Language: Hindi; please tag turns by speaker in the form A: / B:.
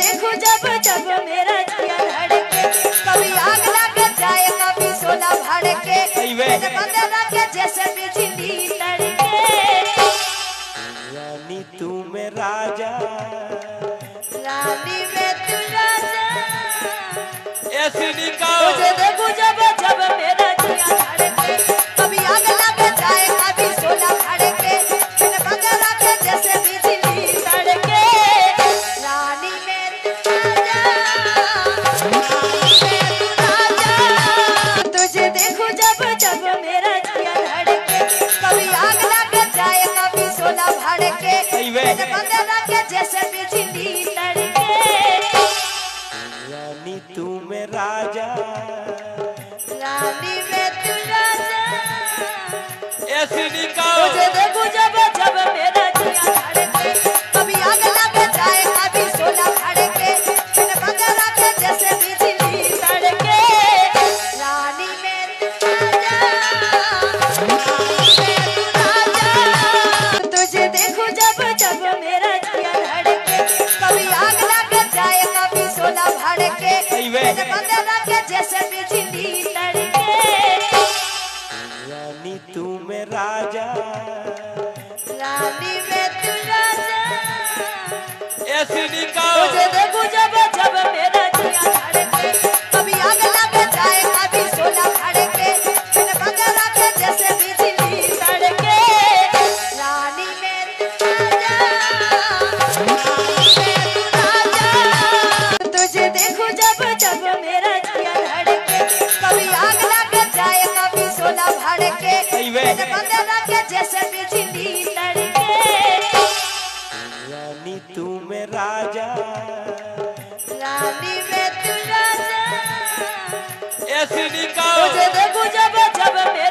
A: देखूँ जब जब मेरा जिया धड़के। कभी आग लग जाए कभी सोना भड़के। बदला के जैसे बिजली तड़के।
B: रानी तू में राजा।
A: रानी में तू राजा।
B: ऐसी का
A: जैसे बिजली तड़के। रानी तू
B: में राजा।
A: रानी में तू राजा।
B: ऐसी का ऐसी का
A: तुझे देखूँ जब जब मेरा जिया धड़के कभी आग लग जाए कभी सोना भड़के दिन बदला के जैसे बिजली तड़के रानी में तू राजा तुझे देखूँ जब जब मेरा जिया धड़के कभी आग लग जाए कभी सोना भड़के
B: अइवे।
A: दिन बदला के जैसे बिजली तड़के।
B: रानी तू में राजा।
A: रानी में तू राजा।
B: ऐसी निकाल।
A: मुझे देखो जब जब मेरे